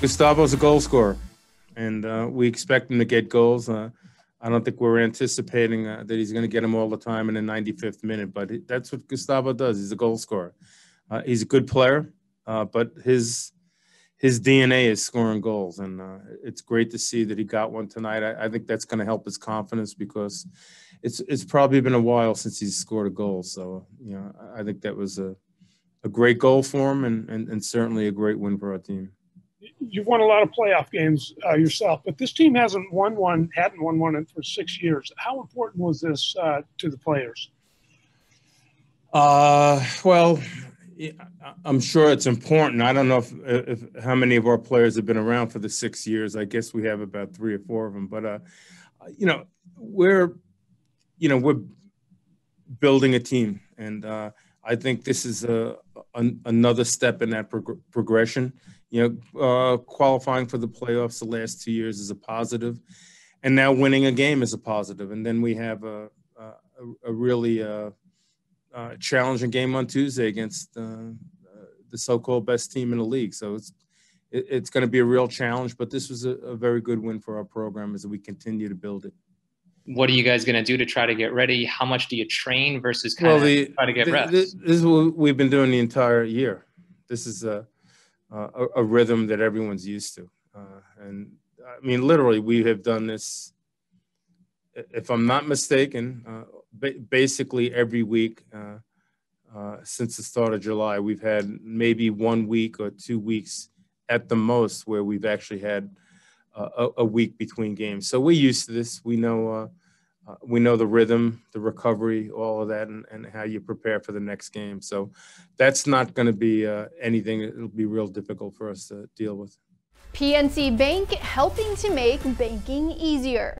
Gustavo's a goal scorer, and uh, we expect him to get goals. Uh, I don't think we're anticipating uh, that he's going to get them all the time in the 95th minute, but that's what Gustavo does. He's a goal scorer. Uh, he's a good player, uh, but his his DNA is scoring goals, and uh, it's great to see that he got one tonight. I, I think that's going to help his confidence because it's it's probably been a while since he's scored a goal. So you know, I think that was a a great goal for him, and, and, and certainly a great win for our team you've won a lot of playoff games uh, yourself, but this team hasn't won one, hadn't won one in for six years. How important was this uh, to the players? Uh, well, I'm sure it's important. I don't know if, if, how many of our players have been around for the six years. I guess we have about three or four of them. But uh, you know, we're you know we're building a team, and uh, I think this is a, a another step in that prog- progression. You know, uh, qualifying for the playoffs the last two years is a positive, and now winning a game is a positive. And then we have a a, a really uh, uh, challenging game on Tuesday against uh, the so-called best team in the league. So it's it, it's going to be a real challenge. But this was a, a very good win for our program as we continue to build it what are you guys going to do to try to get ready? How much do you train versus kind well, the, of try to get the, reps? This is what we've been doing the entire year. This is a, a, a rhythm that everyone's used to. Uh, and I mean, literally, we have done this, if I'm not mistaken, uh, ba- basically every week uh, uh, since the start of July. We've had maybe one week or two weeks at the most where we've actually had a, a, week between games. So we're used to this. We know uh, uh, we know the rhythm, the recovery, all of that, and, and how you prepare for the next game. So that's not going to be uh, anything. It'll be real difficult for us to deal with. PNC Bank helping to make banking easier.